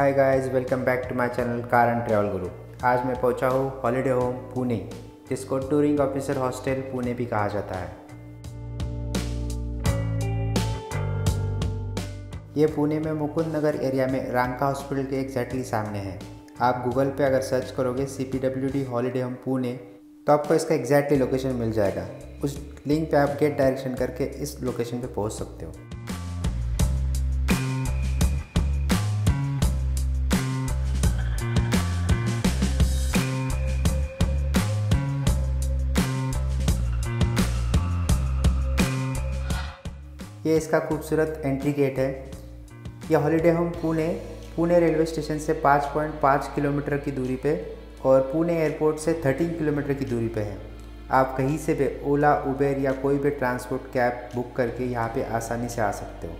Hi guys welcome back to my channel car and travel Guru आज मैं पहुँचा हूँ हॉलीडे होम पुणे जिसको टूरिंग ऑफिसर हॉस्टल पुणे भी कहा जाता है। ये पुणे में मुकुंद नगर एरिया में रांका हॉस्पिटल के एग्जैक्टली सामने है। आप गूगल पे अगर सर्च करोगे C P W D holiday home Pune तो आपको इसका एग्जैक्टली लोकेशन मिल जाएगा। उस लिंक पे आप गेट डायरेक्शन करके इस लोकेशन पे पहुँच सकते हो। ये इसका खूबसूरत एंट्री गेट है। यह holiday home Pune Pune railway station से 5.5 किलोमीटर की दूरी पे और पुणे एयरपोर्ट से 13 किलोमीटर की दूरी पे है। आप कहीं से भी ओला, उबेर या कोई भी ट्रांसपोर्ट कैब बुक करके यहाँ पे आसानी से आ सकते हो।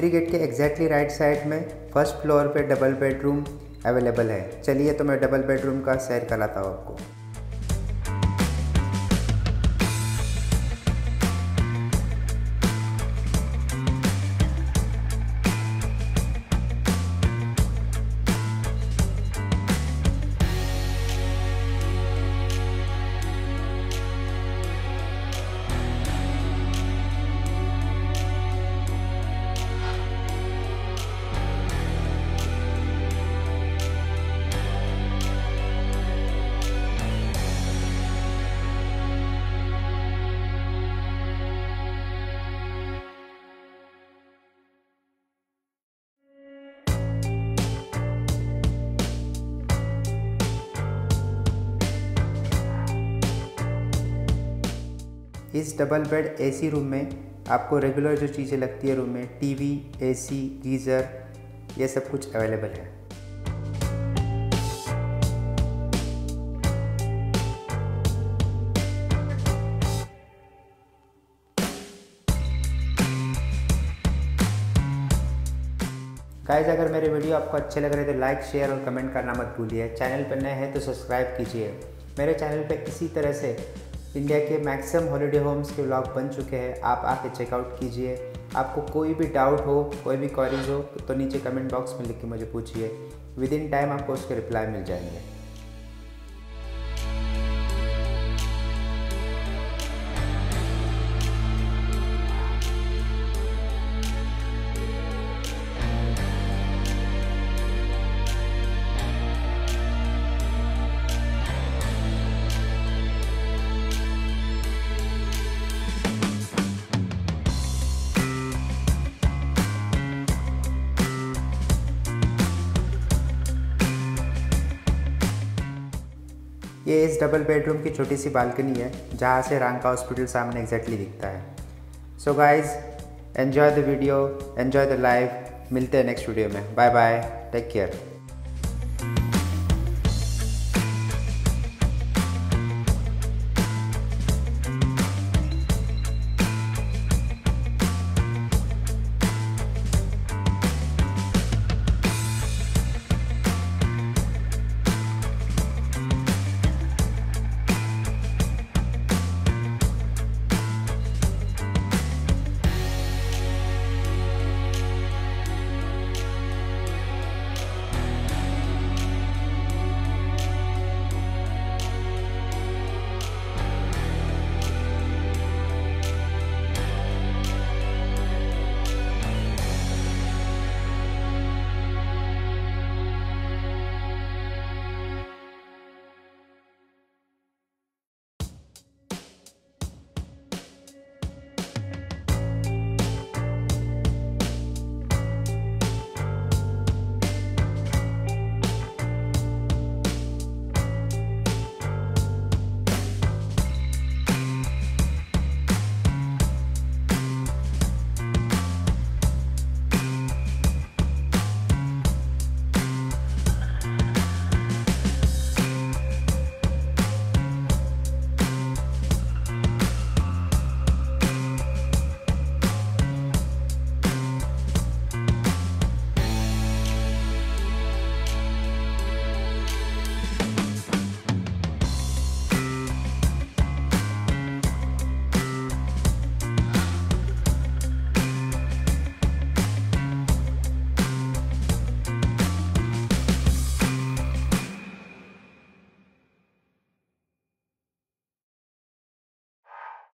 एंट्री गेट के एग्जैक्टली राइट साइड में फ़र्स्ट फ्लोर पे डबल बेडरूम अवेलेबल है। चलिए तो मैं डबल बेडरूम का सैर कराता हूँ आपको। इस डबल बेड एसी रूम में आपको रेगुलर जो चीज़ें लगती है रूम में टीवी, एसी, गीज़र ये सब कुछ अवेलेबल है। गाइज़ अगर मेरे वीडियो आपको अच्छे लग रहे तो लाइक शेयर और कमेंट करना मत भूलिए। चैनल पर नए हैं तो सब्सक्राइब कीजिए। मेरे चैनल पे इसी तरह से इंडिया के मैक्सिमम हॉलीडे होम्स के ब्लॉग बन चुके हैं। आप आके चेकआउट कीजिए। आपको कोई भी डाउट हो, कोई भी क्वारीज हो तो नीचे कमेंट बॉक्स में लिख के मुझे पूछिए। विद इन टाइम आपको उसके रिप्लाई मिल जाएँगे। ये इस डबल बेडरूम की छोटी सी बालकनी है, जहाँ से रांका हॉस्पिटल सामने एग्जैक्टली दिखता है। So guys enjoy the video enjoy the life मिलते हैं नेक्स्ट वीडियो में। Bye bye take care